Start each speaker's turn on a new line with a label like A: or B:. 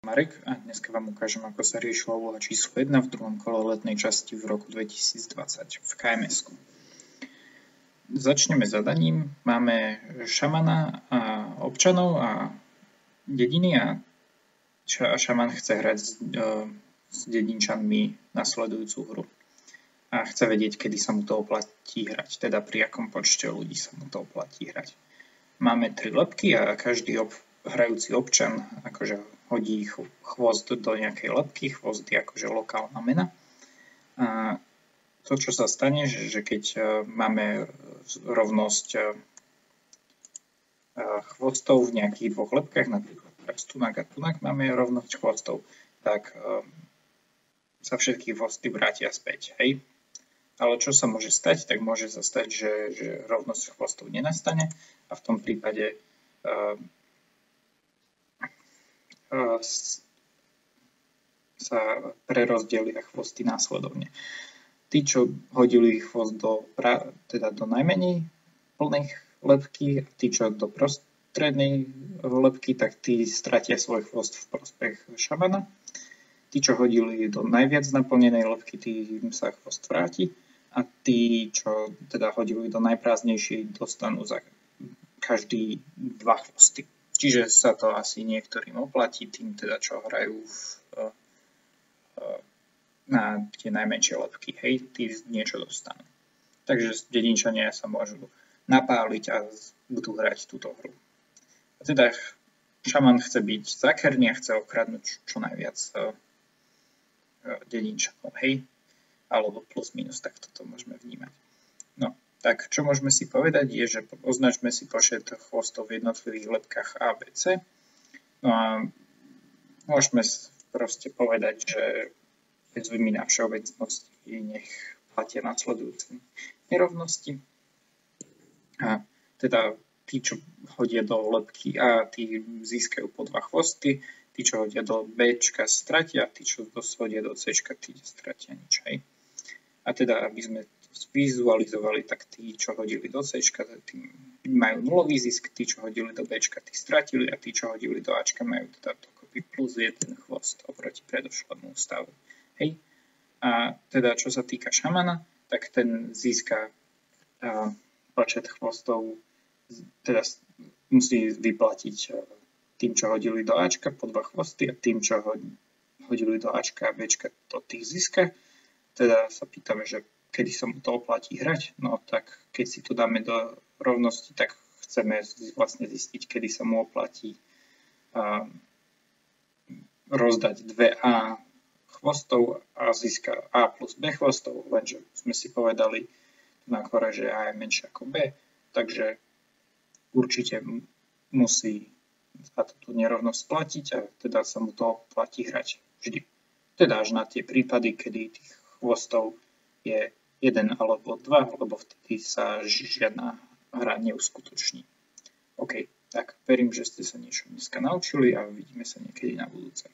A: Marek a dneska vám ukážem, ako sa riešila úloha číslo 1 v druhom kole letnej časti v roku 2020 v kms -ku. Začneme zadaním. Máme šamana a občanov a dediny a šaman chce hrať s, e, s dedinčanmi nasledujúcu hru. A chce vedieť, kedy sa mu to oplatí hrať, teda pri akom počte ľudí sa mu to oplatí hrať. Máme tri lepky a každý ob, hrajúci občan akože hodí chvost do nejakej lepky, chvost je akože lokálna mena. A to, čo sa stane, že, keď e, máme rovnosť e, chvostov v nejakých dvoch lepkách, napríklad teraz tunak a tunak máme rovnosť chvostov, tak e, sa všetky chvosty vrátia späť. Hej? Ale čo sa môže stať? Tak môže sa stať, že, že rovnosť chvostov nenastane a v tom prípade sa prerozdelia chvosty následovne. Tí, čo hodili chvost do, pra, teda do najmenej plnej lepky tí, čo do prostrednej lepky, tak tí stratia svoj chvost v prospech šamana. Tí, čo hodili do najviac naplnenej lepky, tým sa chvost vráti a tí, čo teda hodili do najprázdnejšej, dostanú za každý dva chvosty. Čiže sa to asi niektorým oplatí, tým teda, čo hrajú v, eh, eh, na tie najmenšie lepky, hej, tí niečo dostanú. Takže dedinčania sa môžu napáliť a budú hrať túto hru. A teda šaman chce byť zakerný a chce okradnúť čo najviac eh, dedinčanov, hej, alebo plus minus, tak toto môžeme vnímať. Tak čo môžeme si povedať je, že označme si počet chvostov v jednotlivých lepkách A, B, C. No a môžeme proste povedať, že vezmi na všeobecnosti nech platia nasledujúce nerovnosti. A teda tí, čo hodia do lepky A, tí získajú po dva chvosty, tí, čo hodia do B, stratia, tí, čo hodia do C, tí stratia nič. Hej. A teda, aby sme vizualizovali, tak tí, čo hodili do C, tí majú nulový zisk, tí, čo hodili do B, tí stratili a tí, čo hodili do A, majú teda dokopy plus jeden chvost oproti predošlému stavu. Hej. A teda, čo sa týka šamana, tak ten získa uh, počet chvostov, teda musí vyplatiť tým, čo hodili do Ačka po dva chvosty a tým, čo hodili do Ačka a Bčka, to tých získa. Teda sa pýtame, že kedy sa mu to oplatí hrať. No tak keď si to dáme do rovnosti, tak chceme vlastne zistiť, kedy sa mu oplatí uh, rozdať 2A chvostov a získa A plus B chvostov, lenže sme si povedali na chore, že A je menšie ako B, takže určite musí za tú nerovnosť platiť a teda sa mu to oplatí hrať vždy. Teda až na tie prípady, kedy tých chvostov je jeden alebo dva, lebo vtedy sa žiadna hra neuskutoční. OK, tak verím, že ste sa niečo dneska naučili a vidíme sa niekedy na budúce.